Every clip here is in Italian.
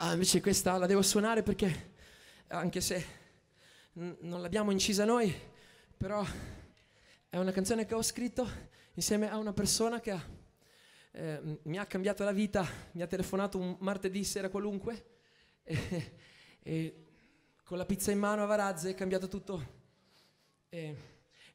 Ah, invece questa la devo suonare perché, anche se non l'abbiamo incisa noi, però è una canzone che ho scritto insieme a una persona che ha, eh, mi ha cambiato la vita, mi ha telefonato un martedì sera qualunque e, e con la pizza in mano a Varazze è cambiato tutto. E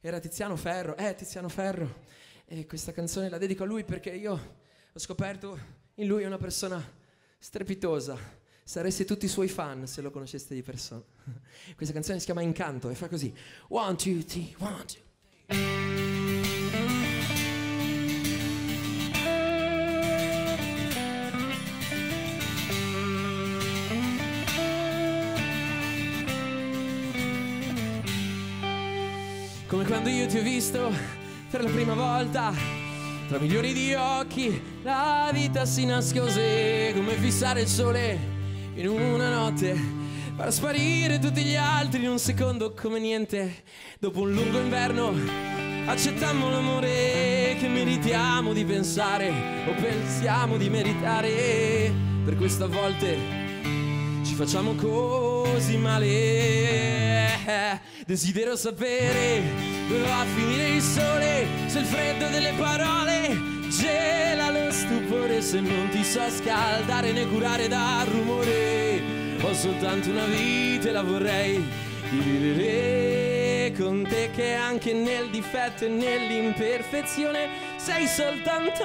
era Tiziano Ferro, è Tiziano Ferro e questa canzone la dedico a lui perché io ho scoperto in lui una persona strepitosa. Sareste tutti i suoi fan se lo conosceste di persona. Questa canzone si chiama Incanto e fa così. One, two, three, one, two. Come quando io ti ho visto per la prima volta tra milioni di occhi la vita si nascose come fissare il sole in una notte far sparire tutti gli altri in un secondo come niente. Dopo un lungo inverno accettammo l'amore che meritiamo di pensare o pensiamo di meritare. Per questa volte ci facciamo così male. Desidero sapere dove va a finire il sole se il freddo delle parole gela lo stupore se non ti so scaldare né curare dal rumore. Ho soltanto una vita e la vorrei vivere con te che anche nel difetto e nell'imperfezione sei soltanto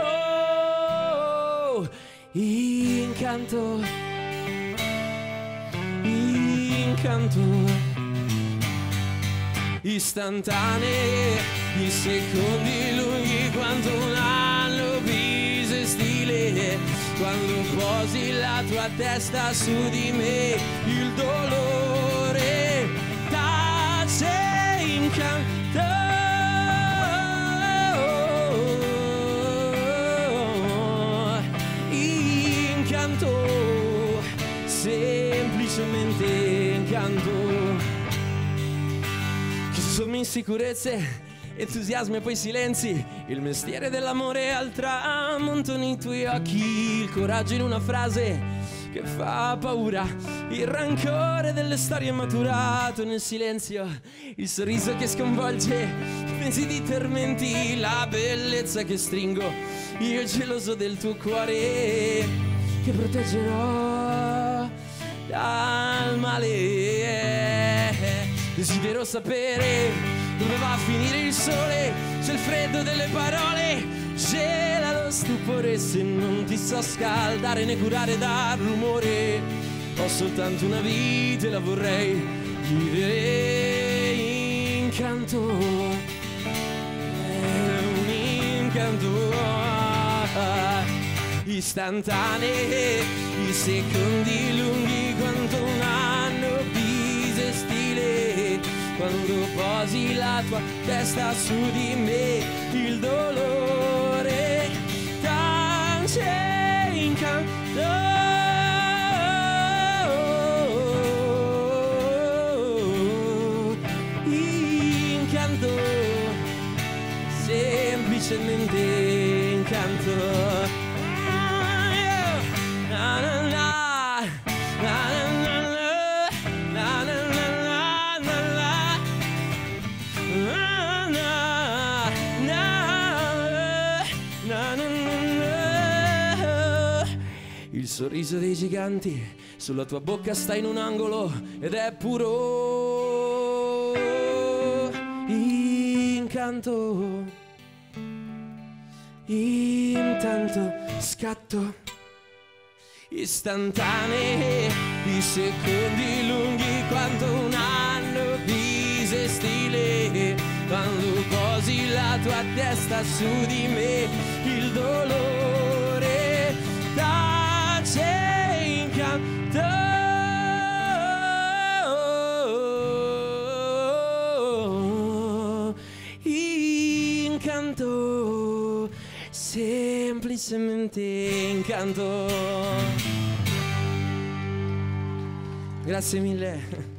incanto incanto istantanee, i secondi lunghi quanto un anno bisestile, quando posi la tua testa su di me, il dolore tace incanto. Incanto, semplicemente incanto sono insicurezze, entusiasmi e poi silenzi. Il mestiere dell'amore al tramonto nei tuoi occhi, il coraggio in una frase che fa paura, il rancore delle storie maturato nel silenzio, il sorriso che sconvolge, pensi di tormenti, la bellezza che stringo, io geloso del tuo cuore che proteggerò dal male. Desidero sapere dove va a finire il sole, se il freddo delle parole gela lo stupore, se non ti so scaldare né curare dal rumore. Ho soltanto una vita e la vorrei vivere incanto. È un incanto istantanee, i secondi lunghi posi la tua testa su di me, il dolore tace incanto. Incanto, semplicemente incanto. Sorriso dei giganti, sulla tua bocca sta in un angolo ed è puro incanto. Intanto scatto istantanee, i secondi lunghi quanto un anno bisestile. Quando posi la tua testa su di me, il dolore incanto. Incanto, semplicemente incanto. Grazie mille.